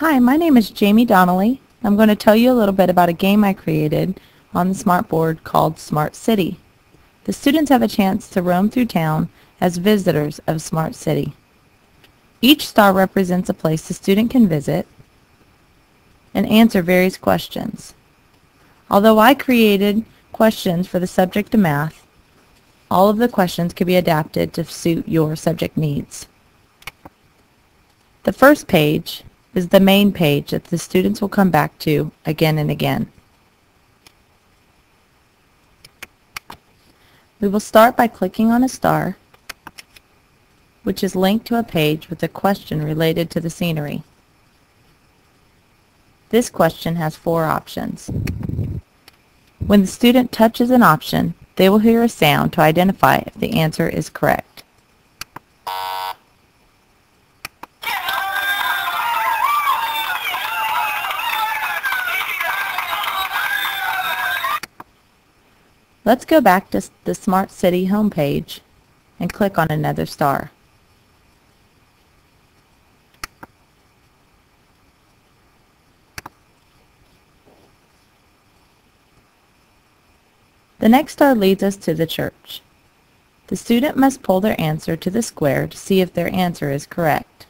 Hi, my name is Jaime Donally. I'm going to tell you a little bit about a game I created on the Smartboard called Smart City. The students have a chance to roam through town as visitors of Smart City. Each star represents a place the student can visit and answer various questions. Although I created questions for the subject of math, all of the questions can be adapted to suit your subject needs. The first page is the main page that the students will come back to again and again. We will start by clicking on a star, which is linked to a page with a question related to the scenery. This question has four options. When the student touches an option, they will hear a sound to identify if the answer is correct. Let's go back to the Smart City homepage and click on another star. The next star leads us to the church. The student must pull their answer to the square to see if their answer is correct.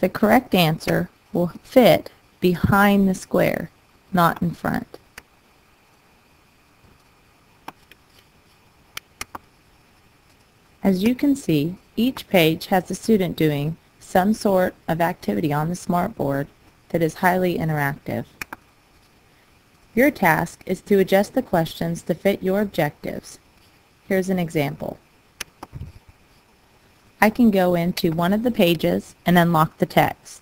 The correct answer will fit behind the square, not in front. As you can see, each page has a student doing some sort of activity on the smartboard that is highly interactive. Your task is to adjust the questions to fit your objectives. Here's an example. I can go into one of the pages and unlock the text.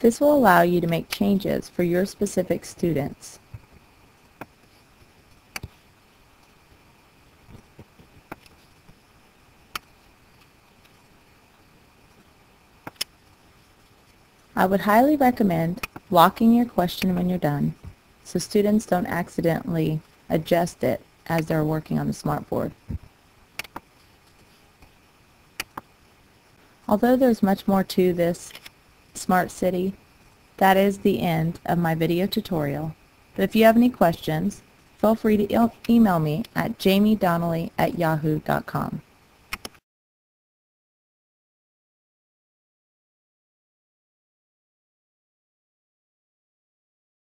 This will allow you to make changes for your specific students. I would highly recommend locking your question when you're done so students don't accidentally adjust it as they're working on the smartboard. Although there's much more to this Smart City. That is the end of my video tutorial. But if you have any questions, feel free to e email me at jaimedonally at yahoo.com.